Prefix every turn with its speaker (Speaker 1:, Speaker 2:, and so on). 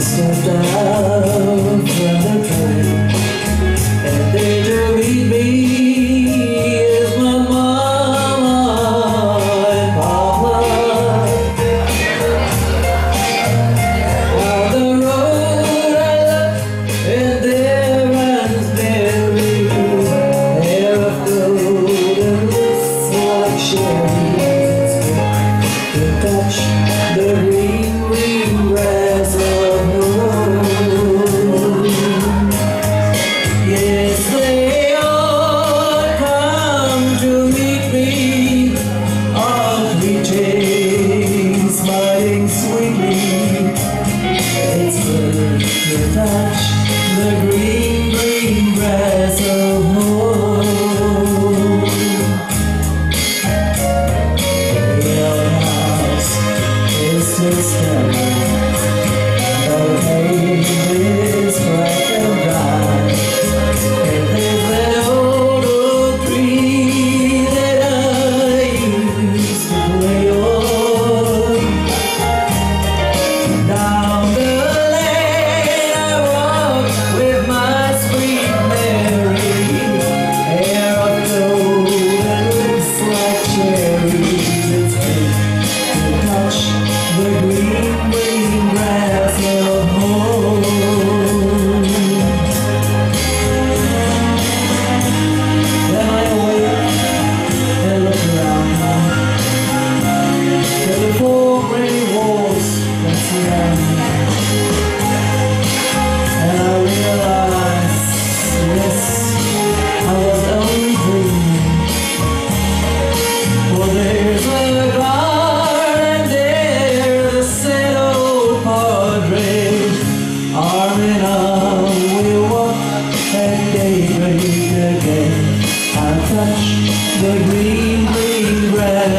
Speaker 1: slipped out Mr. day by day, I touch the green, green grass.